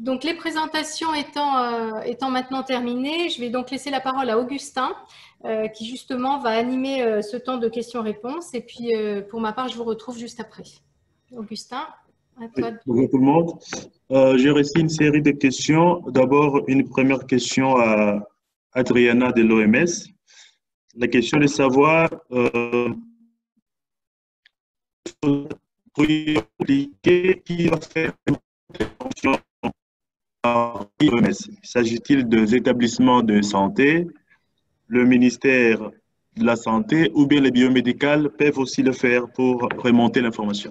Donc, les présentations étant, euh, étant, maintenant terminées, je vais donc laisser la parole à Augustin, euh, qui justement va animer euh, ce temps de questions-réponses. Et puis, pour ma part, je vous retrouve juste après. Augustin, à toi. Bonjour tout le monde. J'ai reçu une série de questions. D'abord, une première question à Adriana de l'OMS. La question est de savoir qui va faire S'agit-il des établissements de santé, le ministère de la Santé ou bien les biomédicales peuvent aussi le faire pour remonter l'information?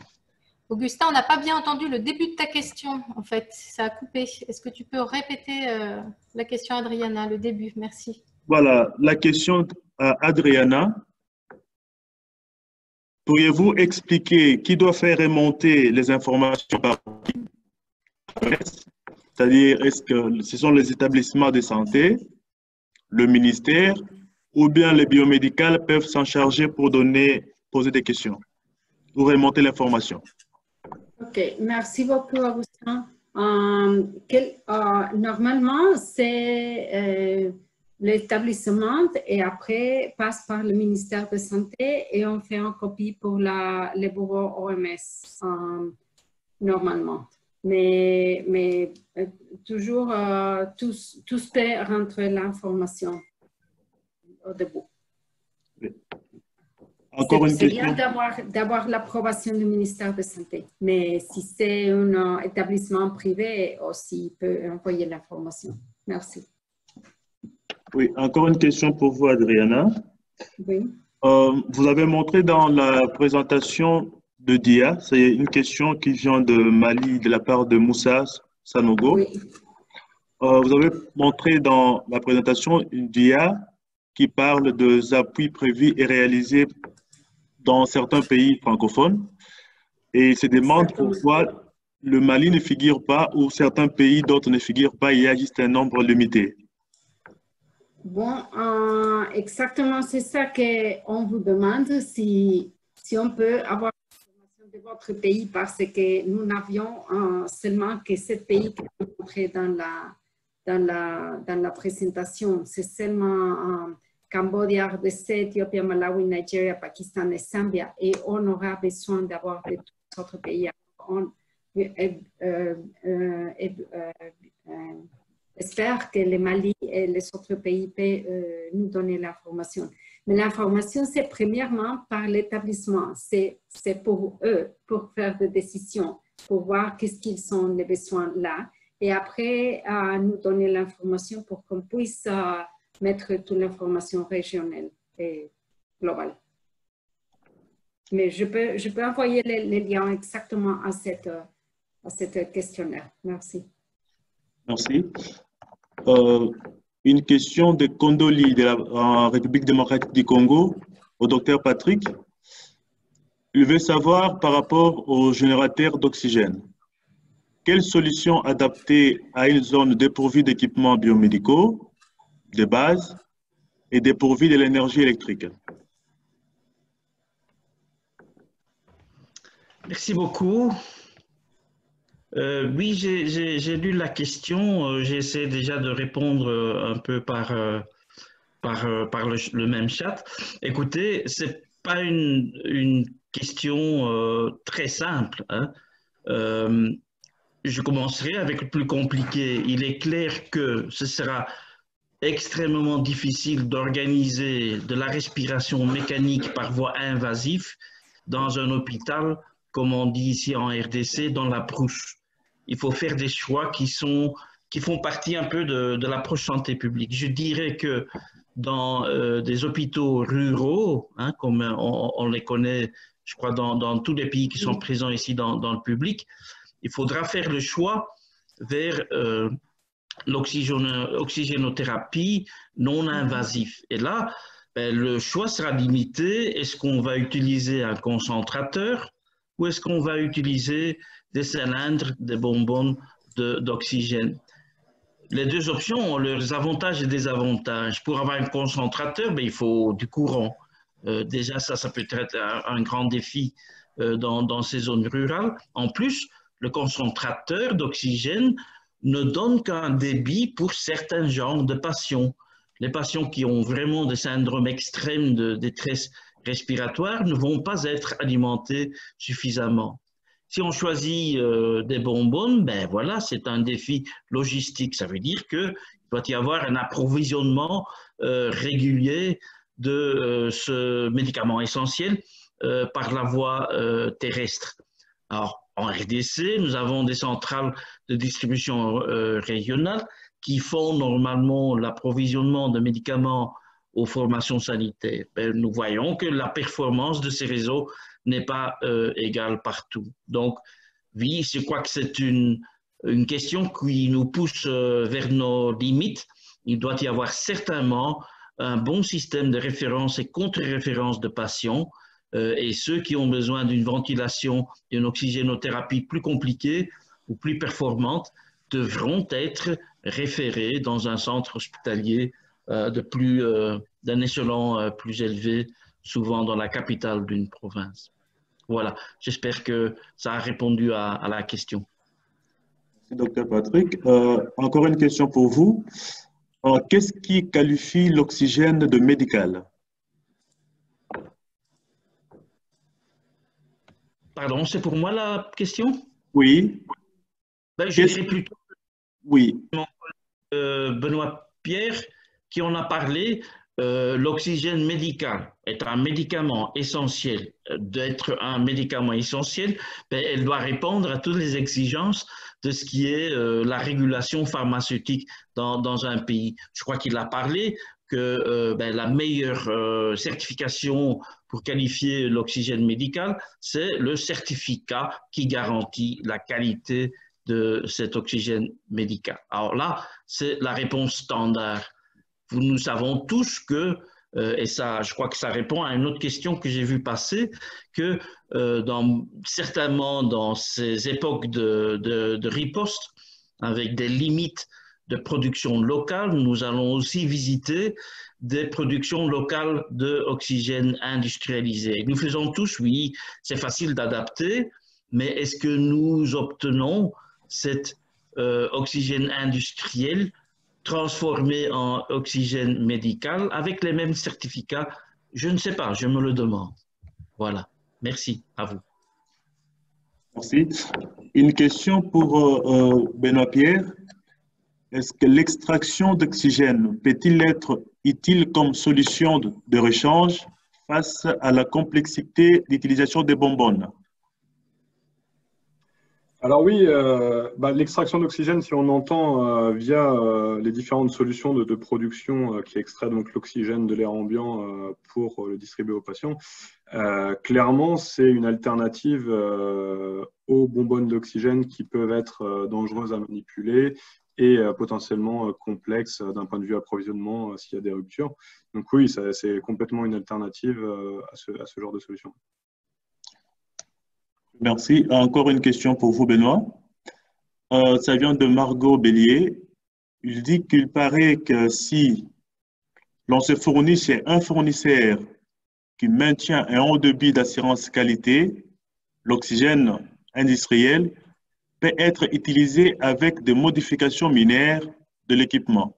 Augustin, on n'a pas bien entendu le début de ta question, en fait. Ça a coupé. Est-ce que tu peux répéter euh, la question, Adriana, le début? Merci. Voilà, la question à Adriana. Pourriez-vous expliquer qui doit faire remonter les informations par c'est-à-dire, est-ce que ce sont les établissements de santé, le ministère, ou bien les biomédicales peuvent s'en charger pour donner, poser des questions, pour remonter l'information? OK, merci beaucoup, Augustin. Euh, euh, normalement, c'est euh, l'établissement et après passe par le ministère de Santé et on fait une copie pour la, le bureau OMS, normalement mais, mais euh, toujours, euh, tous, tous peuvent rentrer l'information au début. Encore une question. C'est bien d'avoir l'approbation du ministère de Santé, mais si c'est un établissement privé, aussi, il peut envoyer l'information. Merci. Oui, encore une question pour vous, Adriana. Oui. Euh, vous avez montré dans la présentation de DIA. C'est une question qui vient de Mali de la part de Moussa Sanogo. Euh, vous avez montré dans la présentation une DIA qui parle des appuis prévus et réalisés dans certains pays francophones. Et il se demande pourquoi le Mali ne figure pas ou certains pays d'autres ne figurent pas. Il y a juste un nombre limité. Bon, euh, exactement, c'est ça qu'on vous demande, si, si on peut avoir de votre pays parce que nous n'avions euh, seulement que sept pays qui sont montrés dans la, dans la, dans la présentation. C'est seulement euh, Cambodge, RDC, Éthiopie, Malawi, Nigeria, Pakistan et Zambia. Et on aura besoin d'avoir les autres pays. On euh, espère que le Mali et les autres pays peuvent nous donner l'information. Mais l'information, c'est premièrement par l'établissement. C'est pour eux, pour faire des décisions, pour voir qu'est-ce qu'ils sont les besoins là. Et après, à nous donner l'information pour qu'on puisse euh, mettre toute l'information régionale et globale. Mais je peux, je peux envoyer les, liens exactement à cette, à cette questionnaire. Merci. Merci. Euh, une question de Condoli de la République démocratique du Congo au docteur Patrick. Il veut savoir par rapport aux générateurs d'oxygène. Quelle solution adaptée à une zone dépourvue d'équipements biomédicaux de base et dépourvue de l'énergie électrique? Merci beaucoup. Euh, oui, j'ai lu la question. Euh, J'essaie déjà de répondre euh, un peu par, par, par le, même chat. Écoutez, c'est pas une, une question très simple. Hein. je commencerai avec le plus compliqué. Il est clair que ce sera extrêmement difficile d'organiser de la respiration mécanique par voie invasive dans un hôpital, comme on dit ici en RDC, dans la brousse il faut faire des choix qui, sont, qui font partie un peu de, de l'approche santé publique. Je dirais que dans euh, des hôpitaux ruraux, hein, comme on, les connaît, je crois, dans, dans, tous les pays qui sont présents ici dans, dans, le public, il faudra faire le choix vers euh, l'oxygénothérapie non invasive. Et là, ben, le choix sera limité. Est-ce qu'on va utiliser un concentrateur? Ou est-ce qu'on va utiliser des cylindres, des bonbonnes d'oxygène? les deux options ont leurs avantages et désavantages. Pour avoir un concentrateur, ben, il faut du courant. Euh, déjà, ça, ça peut être un, grand défi euh, dans, ces zones rurales. En plus, le concentrateur d'oxygène ne donne qu'un débit pour certains genres de patients. Les patients qui ont vraiment des syndromes extrêmes de détresse respiratoire ne vont pas être alimentés suffisamment. Si on choisit euh, des bonbons, ben voilà, c'est un défi logistique. Ça veut dire qu'il doit y avoir un approvisionnement euh, régulier de euh, ce médicament essentiel par la voie terrestre. Alors, en RDC, nous avons des centrales de distribution régionale qui font normalement l'approvisionnement de médicaments aux formations sanitaires. Ben, nous voyons que la performance de ces réseaux n'est pas euh, égale partout. Donc, oui, je crois que c'est une, une question qui nous pousse euh, vers nos limites. Il doit y avoir certainement un bon système de référence et contre-référence de patients euh, et ceux qui ont besoin d'une ventilation, d'une oxygénothérapie plus compliquée ou plus performante devront être référés dans un centre hospitalier de plus d'un échelon plus élevé souvent dans la capitale d'une province. Voilà, j'espère que ça a répondu à, la question. Merci, docteur Patrick. Euh, encore une question pour vous. Euh, qu'est-ce qui qualifie l'oxygène de médical? Pardon, c'est pour moi la question? Oui. Ben, je dirais plutôt oui. Euh, Benoît Pierre qui en a parlé. Euh, l'oxygène médical est un médicament essentiel, euh, d'être un médicament essentiel, ben, elle doit répondre à toutes les exigences de ce qui est euh, la régulation pharmaceutique dans, un pays. Je crois qu'il a parlé que ben, la meilleure certification pour qualifier l'oxygène médical, c'est le certificat qui garantit la qualité de cet oxygène médical. Alors là, c'est la réponse standard nous savons tous que, euh, et ça, je crois que ça répond à une autre question que j'ai vue passer, que euh, dans, certainement dans ces époques de, de, riposte, avec des limites de production locale, nous allons aussi visiter des productions locales d'oxygène industrialisé. Nous faisons tous, oui, c'est facile d'adapter, mais est-ce que nous obtenons cet euh, oxygène industriel transformé en oxygène médical avec les mêmes certificats Je ne sais pas, je me le demande. Voilà, merci à vous. Merci. Une question pour euh, euh, Benoît Pierre. Est-ce que l'extraction d'oxygène peut-il être utile comme solution de, de rechange face à la complexité d'utilisation des bonbonnes? Alors oui, euh, bah, l'extraction d'oxygène, si on entend euh, via euh, les différentes solutions de, production qui extraient donc l'oxygène de l'air ambiant pour le distribuer aux patients, clairement c'est une alternative aux bonbonnes d'oxygène qui peuvent être dangereuses à manipuler et potentiellement complexes d'un point de vue approvisionnement s'il y a des ruptures. Donc oui, c'est complètement une alternative à ce, à ce genre de solution. Merci. Encore une question pour vous, Benoît. Euh, ça vient de Margot Bélier. Il dit qu'il paraît que si l'on se fournit chez un fournisseur qui maintient un haut débit d'assurance qualité, l'oxygène industriel peut être utilisé avec des modifications minières de l'équipement.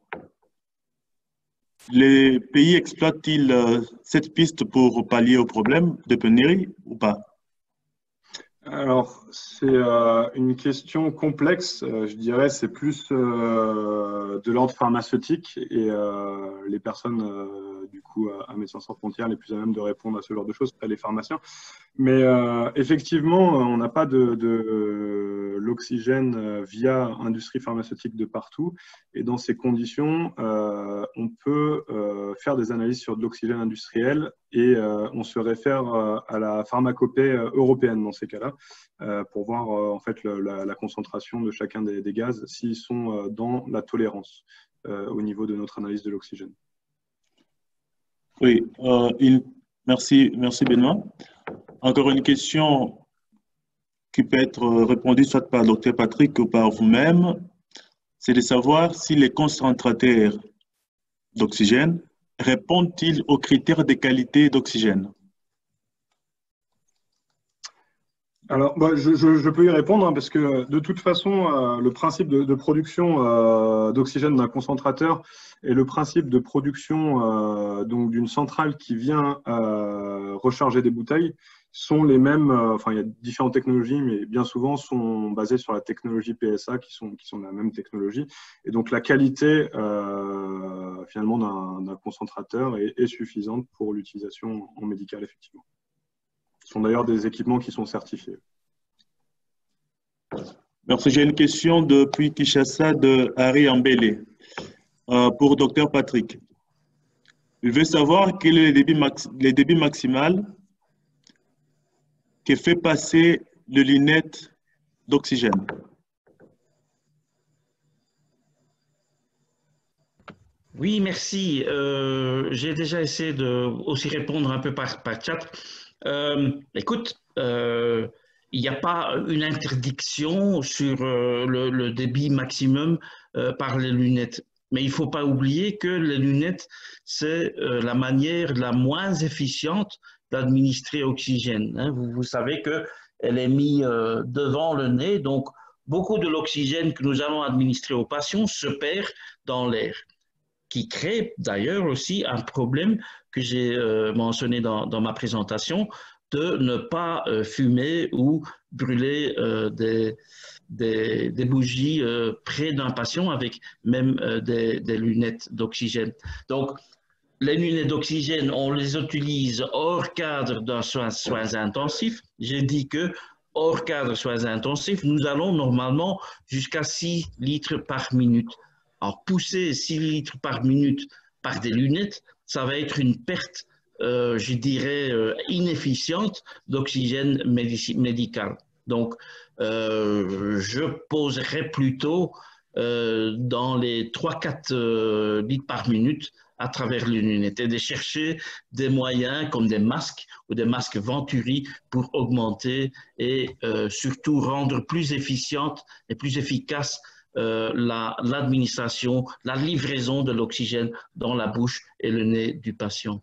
Les pays exploitent-ils euh, cette piste pour pallier au problème de pénurie ou pas? Alors, c'est euh, une question complexe, euh, je dirais, c'est plus euh, de l'ordre pharmaceutique et les personnes, du coup, à Médecins sans frontières, les plus à même de répondre à ce genre de choses, pas les pharmaciens. Mais effectivement, on n'a pas de, de l'oxygène via industrie pharmaceutique de partout. Et dans ces conditions, on peut faire des analyses sur de l'oxygène industriel et on se réfère à la pharmacopée européenne dans ces cas-là. Euh, pour voir euh, en fait la, concentration de chacun des, gaz s'ils sont euh, dans la tolérance au niveau de notre analyse de l'oxygène. Oui, merci, merci Benoît. Encore une question qui peut être répondue soit par docteur Patrick ou par vous-même, c'est de savoir si les concentrateurs d'oxygène répondent-ils aux critères de qualité d'oxygène? Alors, bah, je, peux y répondre hein, parce que de toute façon, euh, le principe de, production euh, d'oxygène d'un concentrateur et le principe de production euh, d'une centrale qui vient recharger des bouteilles sont les mêmes. enfin, il y a différentes technologies, mais bien souvent sont basées sur la technologie PSA, qui sont qui sont la même technologie. Et donc, la qualité finalement d'un concentrateur est, suffisante pour l'utilisation en médical, effectivement. Ce sont d'ailleurs des équipements qui sont certifiés. Merci. J'ai une question depuis Kishasa de Harry Ambélé euh, pour Dr Patrick. Il veut savoir quel est le débit, max, le débit maximal qui fait passer le lunette d'oxygène. Oui, merci. Euh, j'ai déjà essayé de aussi répondre un peu par, chat. Euh, écoute, euh, il n'y a pas une interdiction sur euh, le, débit maximum par les lunettes. Mais il ne faut pas oublier que les lunettes, c'est la manière la moins efficiente d'administrer oxygène. Hein. Vous, vous, savez qu'elle est mise devant le nez, donc beaucoup de l'oxygène que nous allons administrer aux patients se perd dans l'air qui crée d'ailleurs aussi un problème que j'ai euh, mentionné dans, ma présentation, de ne pas euh, fumer ou brûler euh, des, des, bougies près d'un patient avec même des, lunettes d'oxygène. Donc, les lunettes d'oxygène, on les utilise hors cadre d'un soin, soins intensifs. J'ai dit que hors cadre soins intensifs, nous allons normalement jusqu'à 6 litres par minute. Alors, pousser 6 litres par minute par des lunettes, ça va être une perte, euh, je dirais, euh, inefficiente d'oxygène médical. Donc, euh, je poserais plutôt dans les 3-4 litres par minute à travers lunettes et de chercher des moyens comme des masques ou des masques Venturi pour augmenter et surtout rendre plus efficiente et plus efficace euh, l'administration, la, livraison de l'oxygène dans la bouche et le nez du patient.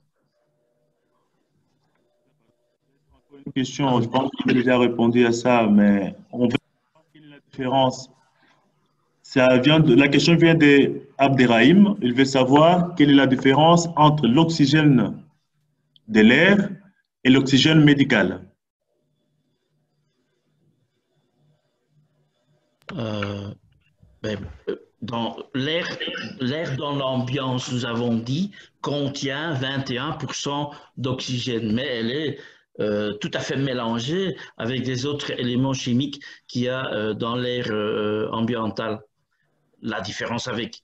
Une question, je pense qu'il a déjà répondu à ça, mais on est la différence. La question vient d'Abderrahim. Il veut savoir quelle est la différence entre l'oxygène de l'air et l'oxygène médical. Euh, ben, l'air, dans l'ambiance, nous avons dit, contient 21% d'oxygène, mais elle est euh, tout à fait mélangée avec des autres éléments chimiques qu'il y a euh, dans l'air ambiental. La différence avec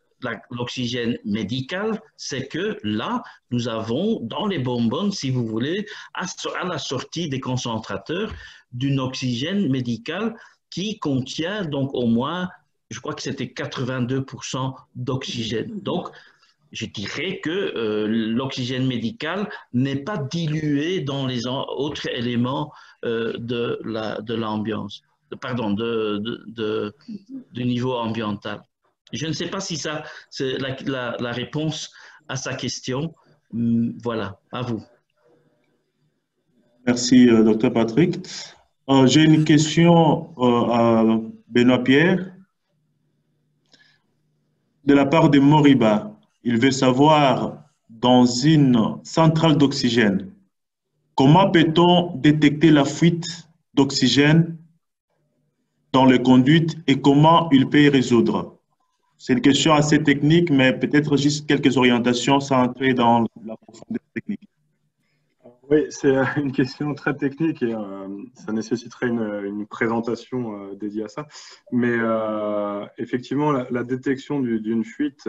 l'oxygène médical, c'est que là, nous avons dans les bonbonnes, si vous voulez, à, la sortie des concentrateurs, d'un oxygène médical qui contient donc au moins je crois que c'était 82% d'oxygène. Donc, je dirais que euh, l'oxygène médical n'est pas dilué dans les autres éléments euh, de l'ambiance, pardon, de, de, du niveau ambiental. Je ne sais pas si ça, c'est la, réponse à sa question. Hum, voilà, à vous. Merci, euh, docteur Patrick. J'ai une question à Benoît Pierre de la part de Moriba. Il veut savoir, dans une centrale d'oxygène, comment peut-on détecter la fuite d'oxygène dans les conduites et comment il peut y résoudre? C'est une question assez technique, mais peut-être juste quelques orientations sans entrer dans la profondeur technique. Oui, c'est euh, une question très technique et euh, ça nécessiterait une, présentation euh, dédiée à ça. Mais effectivement, la, détection d'une fuite,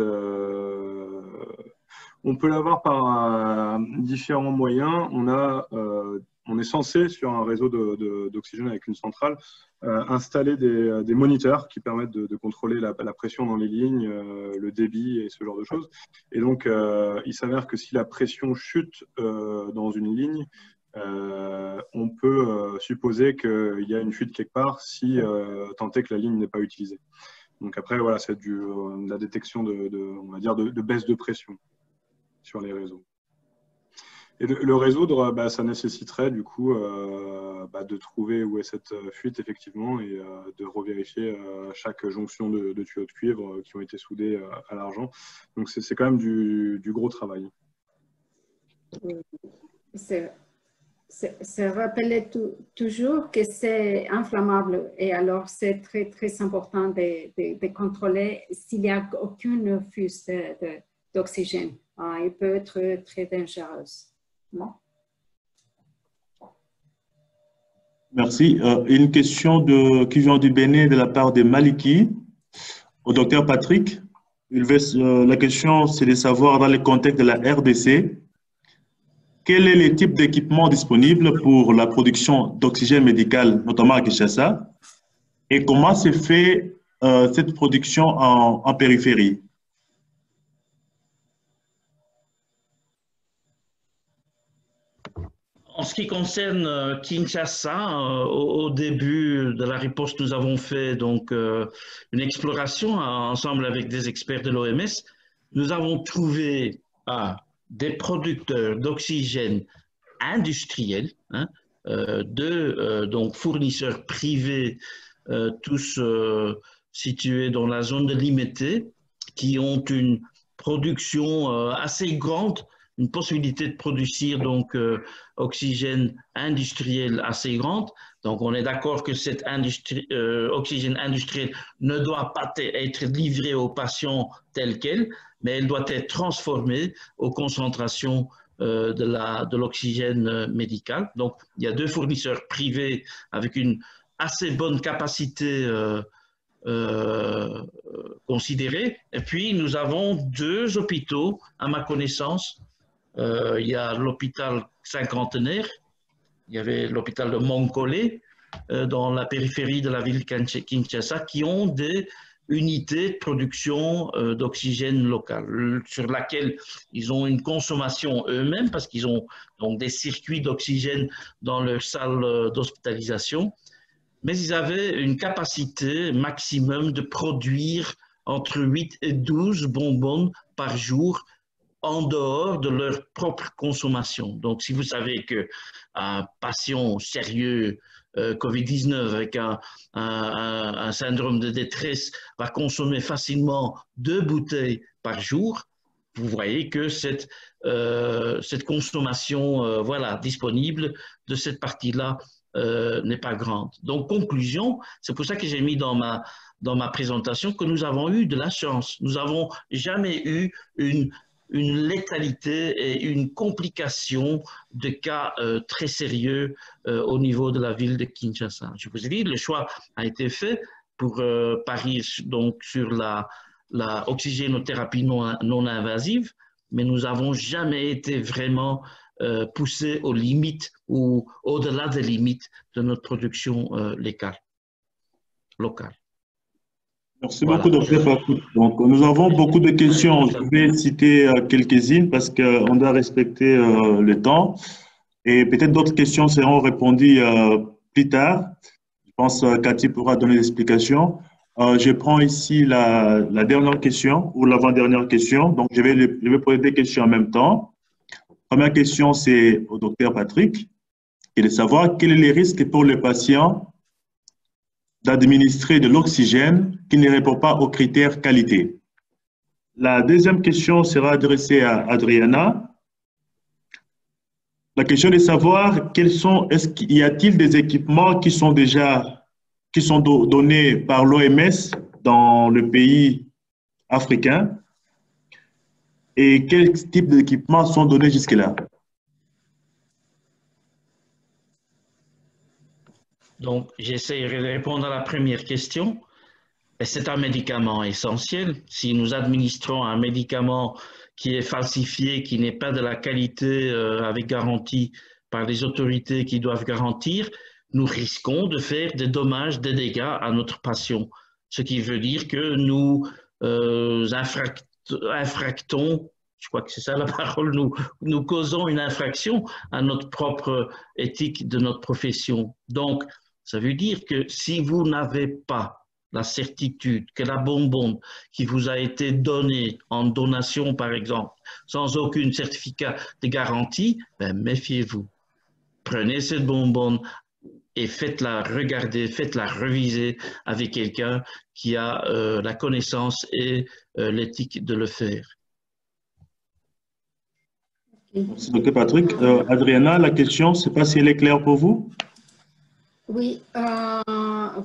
on peut l'avoir par différents moyens. On a on est censé, sur un réseau d'oxygène avec une centrale, euh, installer des, moniteurs qui permettent de, contrôler la, pression dans les lignes, euh, le débit et ce genre de choses. Et donc, euh, il s'avère que si la pression chute dans une ligne, on peut supposer qu'il y a une fuite quelque part si tant est que la ligne n'est pas utilisée. Donc après, voilà, c'est de la détection de, dire, de baisse de pression sur les réseaux. Et le, résoudre, bah, ça nécessiterait du coup bah, de trouver où est cette fuite effectivement et de revérifier chaque jonction de, tuyaux de cuivre qui ont été soudés à l'argent. Donc c'est quand même du, gros travail. C'est se rappeler toujours que c'est inflammable et alors c'est très, très important de, contrôler s'il n'y a aucune fuite d'oxygène. Ah, il peut être très dangereux. Merci. Euh, une question de, qui vient du Bénin de la part de Maliki au docteur Patrick. Euh, la question, c'est de savoir dans le contexte de la RDC, quel est le type d'équipement disponible pour la production d'oxygène médical, notamment à Kinshasa, et comment se fait euh, cette production en, périphérie? Ce qui concerne euh, Kinshasa, euh, au, début de la riposte, nous avons fait donc une exploration ensemble avec des experts de l'OMS. Nous avons trouvé à des producteurs d'oxygène industriels, hein, euh, de euh, donc fournisseurs privés, euh, tous situés dans la zone de qui ont une production assez grande, une possibilité de produire donc oxygène industriel assez grande. Donc on est d'accord que cet oxygène industriel ne doit pas être livré aux patients tel quel, mais elle doit être transformée aux concentrations euh, de l'oxygène euh, médical. Donc, il y a deux fournisseurs privés avec une assez bonne capacité euh, considérée. Et puis, nous avons deux hôpitaux, à ma connaissance. Il y a l'hôpital cinquantenaire, il y avait l'hôpital de Monkole, dans la périphérie de la ville de Kinshasa, qui ont des unité de production euh, d'oxygène local, sur laquelle ils ont une consommation eux-mêmes parce qu'ils ont donc des circuits d'oxygène dans leur salle euh, d'hospitalisation, mais ils avaient une capacité maximum de produire entre 8 et 12 bonbons par jour en dehors de leur propre consommation. Donc, si vous savez qu'un patient sérieux euh, Covid-19 avec un, syndrome de détresse va consommer facilement deux bouteilles par jour, vous voyez que cette, euh, cette consommation euh, voilà, disponible de cette partie-là n'est pas grande. Donc, conclusion, c'est pour ça que j'ai mis dans ma, dans ma présentation que nous avons eu de la chance. Nous n'avons jamais eu une une létalité et une complication de cas euh, très sérieux euh, au niveau de la ville de Kinshasa. Je vous ai dit, le choix a été fait pour euh, parier donc sur la, la oxygénothérapie non, non, invasive, mais nous n'avons jamais été vraiment poussés aux limites ou au-delà des limites de notre production locale. locale. Merci beaucoup, docteur Donc, nous avons beaucoup de questions. Je vais citer euh, quelques-unes parce qu'on doit respecter euh, le temps. Et peut-être d'autres questions seront répondues euh, plus tard. Je pense que Cathy pourra donner l'explication. je prends ici la, dernière question ou l'avant-dernière question. Donc, je vais, je vais poser des questions en même temps. Première question, c'est au docteur Patrick. Et de savoir quels sont les risques pour les patients d'administrer de l'oxygène qui ne répond pas aux critères qualité. La deuxième question sera adressée à Adriana. La question est de savoir quels sont, est-ce qu'il y a-t-il des équipements qui sont déjà, qui sont donnés par l'OMS dans le pays africain? Et quels types d'équipements sont donnés jusque-là? Donc, j'essaierai de répondre à la première question. C'est un médicament essentiel. Si nous administrons un médicament qui est falsifié, qui n'est pas de la qualité euh, avec garantie par les autorités qui doivent garantir, nous risquons de faire des dommages, des dégâts à notre patient. Ce qui veut dire que nous euh, infractons, je crois que c'est ça la parole, nous, nous causons une infraction à notre propre éthique de notre profession. Donc, ça veut dire que si vous n'avez pas la certitude que la bonbonne qui vous a été donnée en donation, par exemple, sans aucun certificat de garantie, ben, méfiez-vous. Prenez cette bonbonne et faites-la regarder, faites-la reviser avec quelqu'un qui a euh, la connaissance et euh, l'éthique de le faire. Merci. Patrick. Euh, Adriana, la question, je ne sais pas si elle est claire pour vous? Oui,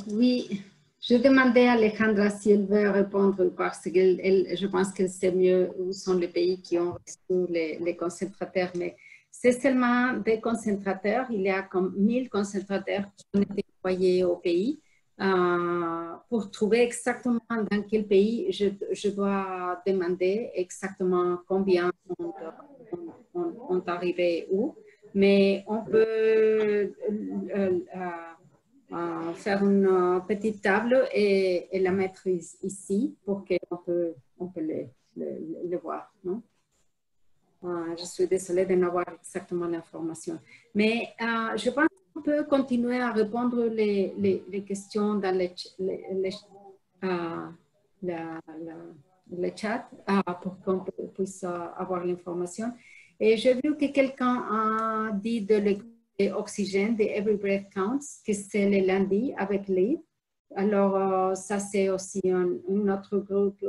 oui. Je demandais à Alejandra si elle veut répondre parce que je pense qu'elle sait mieux où sont les pays qui ont reçu les, concentrateurs, mais c'est seulement des concentrateurs. Il y a comme 1000 concentrateurs qui ont été envoyés au pays. Euh, pour trouver exactement dans quel pays je, je dois demander exactement combien on, on, arrivé où. Mais on peut euh, euh, faire une petite table et, la mettre ici pour qu'on peut, on peut le, le voir. Non? Je suis désolée de n'avoir exactement l'information. Mais euh, je pense qu'on peut continuer à répondre les, les, questions dans les, les, le chat euh, pour qu'on puisse euh, avoir l'information. Et j'ai vu que quelqu'un a dit de l'oxygène, de Every Breath Counts, que c'est le lundi avec lui. Alors, ça, c'est aussi un, autre groupe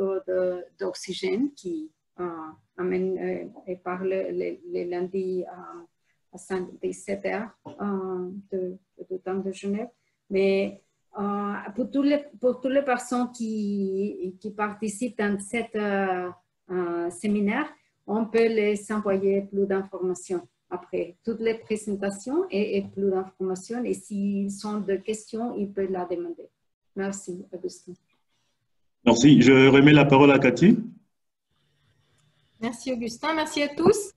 d'oxygène qui amène euh, et parle les, lundis à, 5, 17 heures euh, de, de, temps de Genève. Mais euh, pour, tous les, pour toutes les personnes qui, qui participent dans cet séminaire, on peut les envoyer plus d'informations après toutes les présentations et, plus d'informations. Et s'ils ont des questions, ils peuvent la demander. Merci, Augustin. Merci. Je remets la parole à Cathy. Merci Augustin, merci à tous.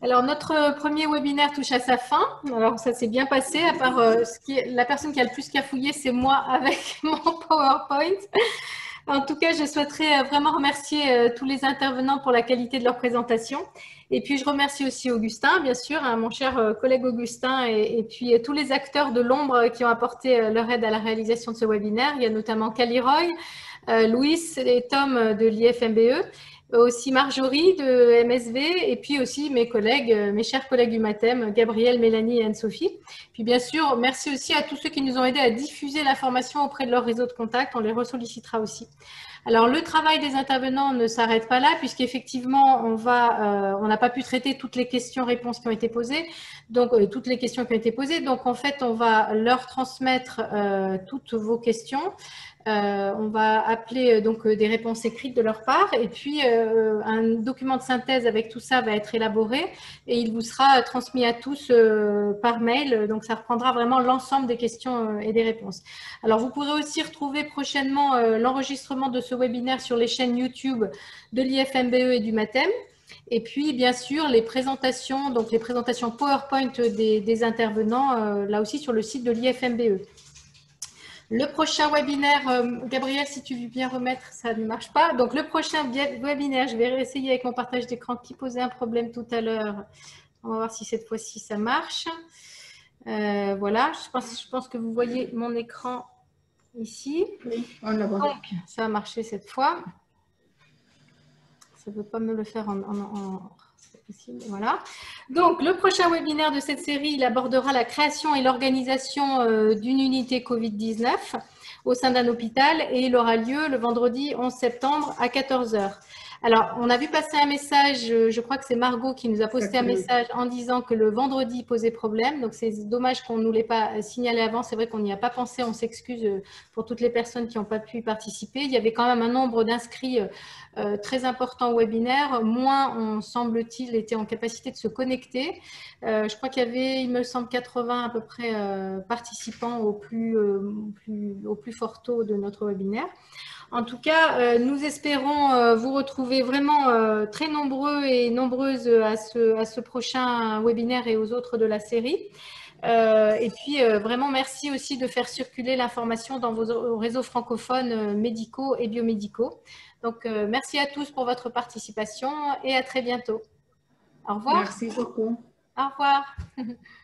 Alors notre premier webinaire touche à sa fin. Alors ça s'est bien passé, à part euh, ce qui la personne qui a le plus cafouillé, c'est moi avec mon PowerPoint. En tout cas, je souhaiterais euh, vraiment remercier euh, tous les intervenants pour la qualité de leur présentation. Et puis, je remercie aussi Augustin, bien sûr, hein, mon cher collègue Augustin, et, puis tous les acteurs de l'ombre qui ont apporté leur aide à la réalisation de ce webinaire. Il y a notamment Caliroy, Louis et Tom de l'IFMBE aussi Marjorie de MSV et puis aussi mes collègues, euh, mes chers collègues du Matem, Gabriel, Mélanie et Anne-Sophie. Puis bien sûr, merci aussi à tous ceux qui nous ont aidés à diffuser l'information auprès de leur réseau de contact. On les ressollicitera aussi. Alors le travail des intervenants ne s'arrête pas là puisqu'effectivement on va, euh, on n'a pas pu traiter toutes les questions-réponses qui ont été posées, donc euh, toutes les questions qui ont été posées. Donc en fait on va leur transmettre toutes vos questions. Euh, on va appeler euh, donc euh, des réponses écrites de leur part et puis un document de synthèse avec tout ça va être élaboré et il vous sera transmis à tous par mail. Donc ça reprendra vraiment l'ensemble des questions et des réponses. Alors vous pourrez aussi retrouver prochainement l'enregistrement de ce webinaire sur les chaînes YouTube de l'IFMBE et du MATEM. Et puis, bien sûr, les présentations, donc les présentations PowerPoint des, intervenants, là aussi sur le site de l'IFMBE. Le prochain webinaire, euh, Gabriel, si tu veux bien remettre, ça ne marche pas. Donc, le prochain webinaire, je vais essayer avec mon partage d'écran qui posait un problème tout à l'heure. On va voir si cette fois-ci ça marche. Euh, voilà, je pense que vous voyez mon écran ici. Oui, on l'a Donc, ça a marché cette fois. Ça ne veut pas me le faire en, en voilà. Donc, le prochain webinaire de cette série, il abordera la création et l'organisation euh, d'une unité Covid-19 au sein d'un hôpital et il aura lieu le vendredi 11 septembre à 14h. Alors, on a vu passer un message, je crois que c'est Margot qui nous a posté un message en disant que le vendredi posait problème. Donc, c'est dommage qu'on ne nous l'ait pas signalé avant. C'est vrai qu'on n'y a pas pensé. On s'excuse euh, pour toutes les personnes qui n'ont pas pu y participer. Il y avait quand même un nombre d'inscrits euh, très important au webinaire. Moins, on semble-t-il, était en capacité de se connecter. Euh, je crois qu'il y avait, il me semble, 80 à peu près participants au plus, au plus fort taux de notre webinaire. En tout cas, euh, nous espérons euh, vous retrouver vraiment euh, très nombreux et nombreuses à ce, prochain webinaire et aux autres de la série. et puis, vraiment, merci aussi de faire circuler l'information dans vos réseaux francophones médicaux et biomédicaux. Donc, merci à tous pour votre participation et à très bientôt. Au revoir. Merci beaucoup. Au revoir.